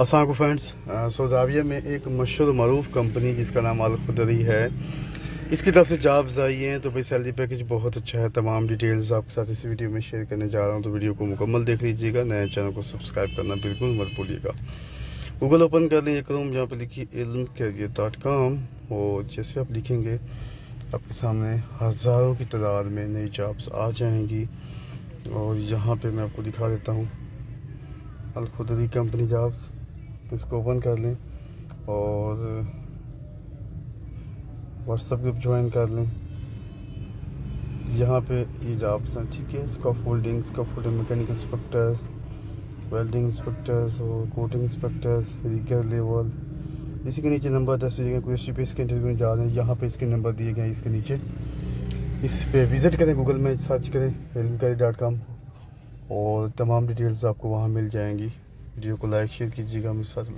असल फ्रेंड्स सोजाविया में एक मशहूर मरूफ कंपनी जिसका नाम अल खुदरी है। इसकी तरफ़ से जॉब्स आई हैं तो भाई सैलरी पैकेज बहुत अच्छा है। तमाम डिटेल्स आपके साथ इस वीडियो में शेयर करने जा रहा हूँ तो वीडियो को मुकम्मल देख लीजिएगा, नए चैनल को सब्सक्राइब करना बिल्कुल मत भूलिएगा। गूगल ओपन कर लें क्रोम जहाँ पर लिखी इल्म कैरियर डॉट कॉम और जैसे आप लिखेंगे, आपके सामने हज़ारों की तादाद में नई जॉब्स आ जाएँगी। और यहाँ पर मैं आपको दिखा देता हूँ, अलखुदरी कंपनी जॉब्स इसको ओपन कर लें और व्हाट्सएप ग्रुप ज्वाइन कर लें। यहाँ पे ये जॉब्स हैं ठीक है Scoff holding Scoff holding mechanical inspectors welding inspectors और कोटिंग इंस्पेक्टर्स रिगर लेवल इसी के नीचे नंबर दस दीजिएगा कोई पे इसके इंटरव्यू में जा रहे हैं। यहाँ पे इसके नंबर दिए गए इसके नीचे। इस पे विज़िट करें गूगल में सर्च करें एलमकारी डॉट कॉम और तमाम डिटेल्स आपको वहाँ मिल जाएँगी। वीडियो को लाइक शेयर कीजिएगा मेरे साथ